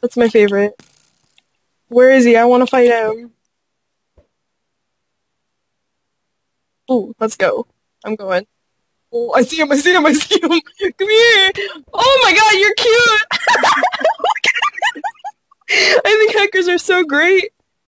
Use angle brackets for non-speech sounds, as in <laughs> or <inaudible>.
That's my favorite. Where is he? I want to fight him. Ooh, let's go. I'm going. Oh, I see him, I see him, I see him. <laughs> Come here. Oh my god, you're cute. <laughs> Oh <laughs> I think hackers are so great.